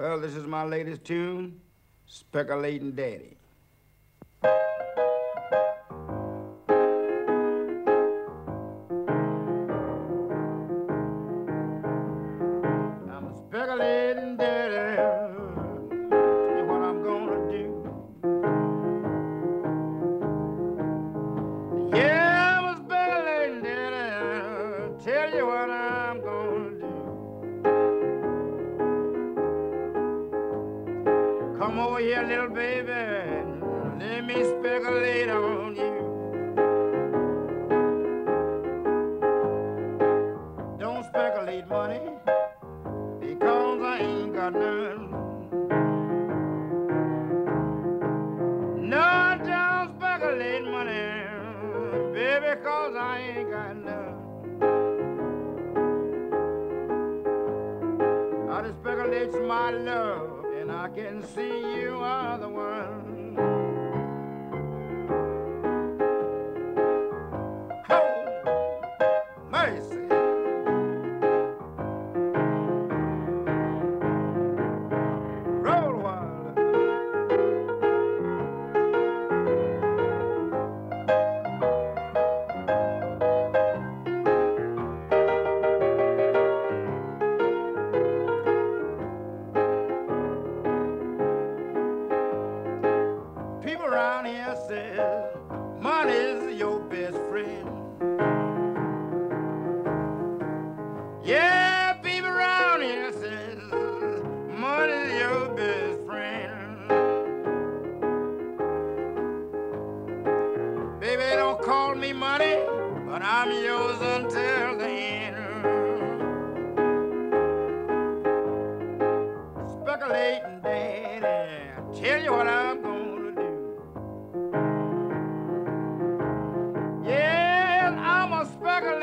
Well, this is my latest tune, Speculating Daddy. Come over here, little baby. Let me speculate on you. Don't speculate money because I ain't got none. No, don't speculate money, baby, cause I ain't got none. I just speculate my love, I can see you are the one. Money's your best friend. Yeah, people around here says money's your best friend. Baby, don't call me money, but I'm yours until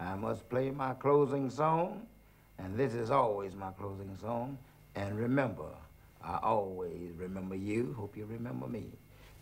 I must play my closing song, and this is always my closing song. And remember, I always remember you. Hope you remember me.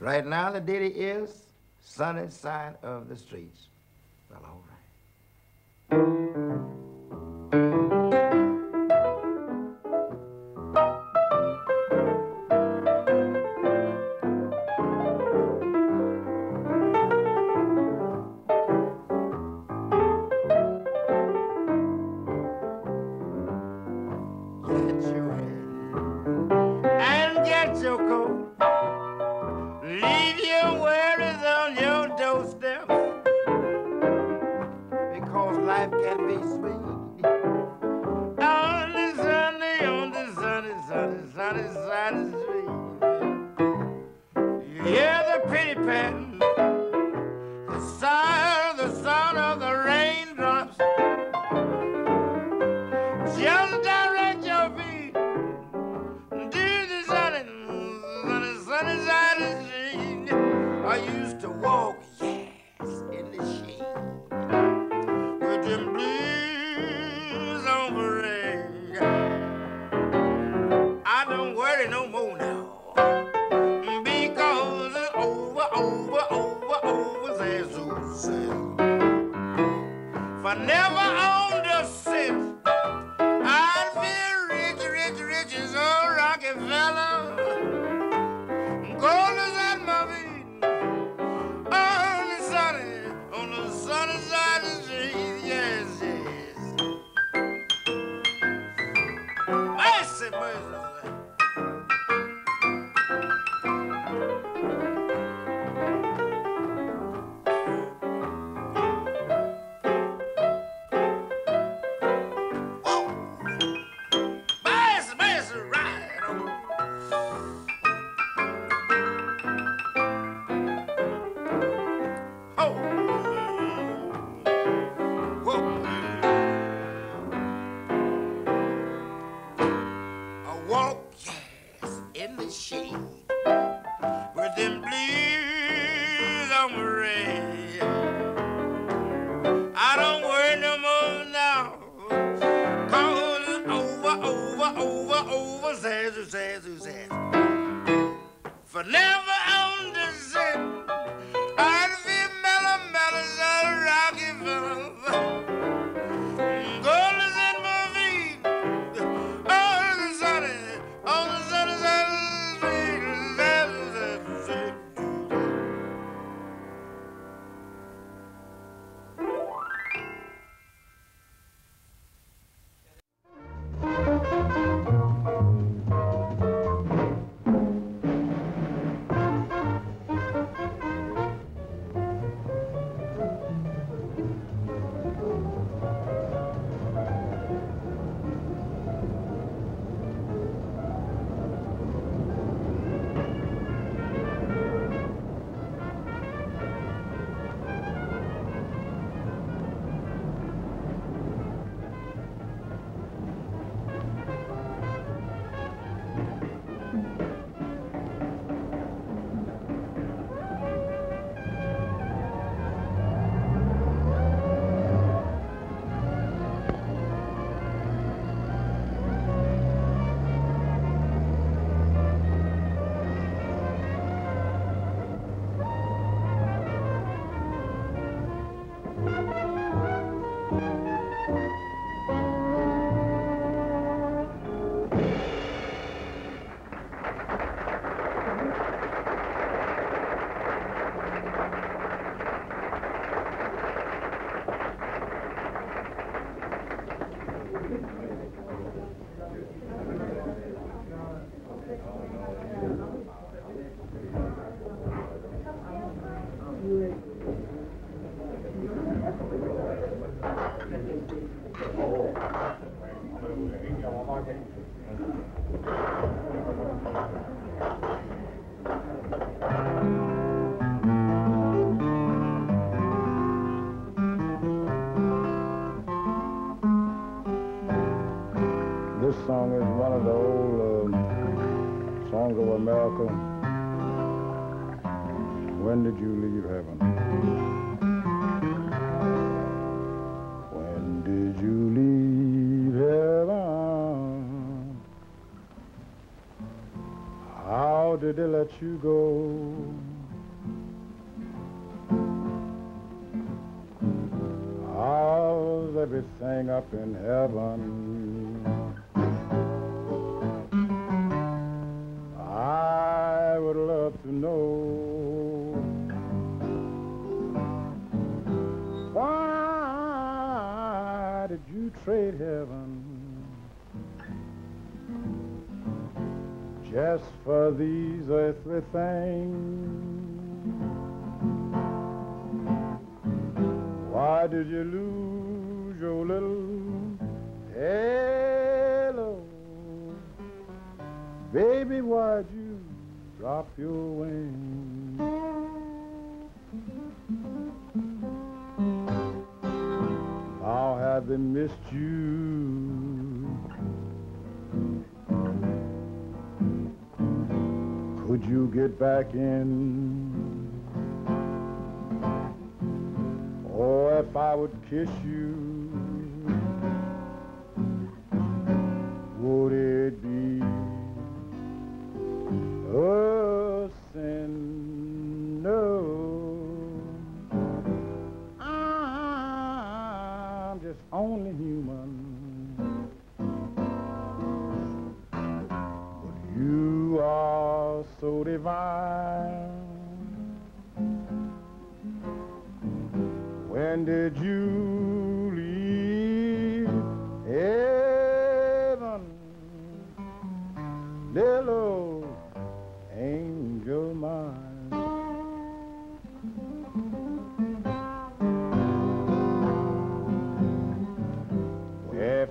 Right now, the ditty is Sunny Side of the Streets. Well, all right. I used to walk, Oh. Of When did you leave heaven? When did you leave heaven? How did they let you go? Everything up in heaven? To know why did you trade heaven just for these earthly things? Why did you lose your little halo? Baby, why'd you drop your wings? How have they missed you? Could you get back in? Or if I would kiss you, would it be only human. But you are so divine. When did you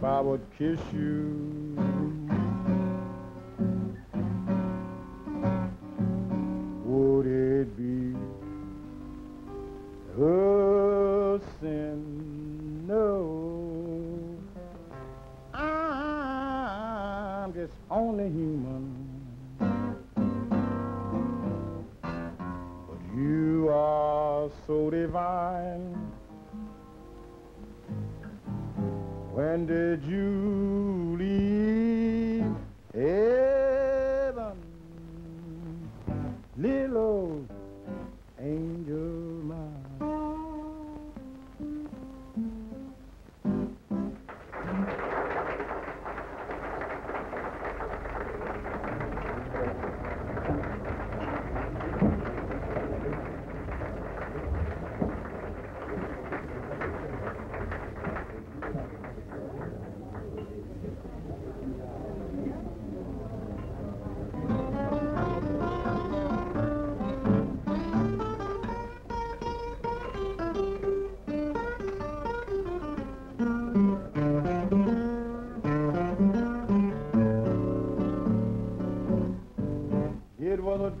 If I would kiss you,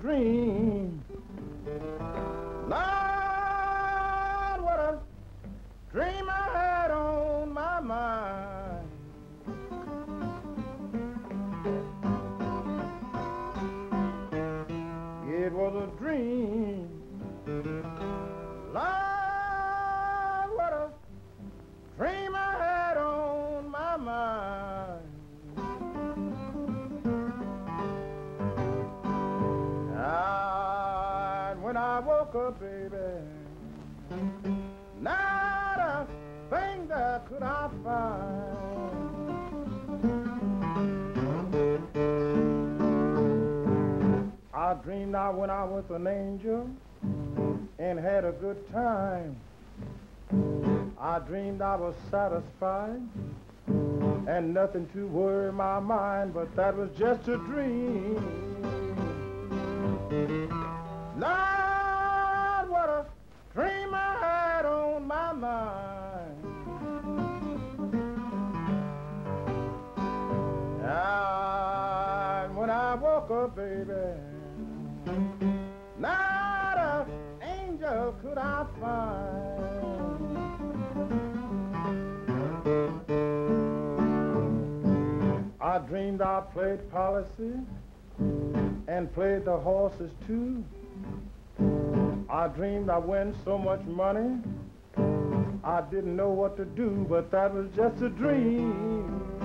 dream. When I baby, not a thing that could I find. I dreamed I went out with an angel and had a good time. I dreamed I was satisfied and nothing to worry my mind, but that was just a dream. A dream I had on my mind. And when I woke up, baby, not a angel could I find. I dreamed I played policy and played the horses too. I dreamed I win so much money, I didn't know what to do, but that was just a dream.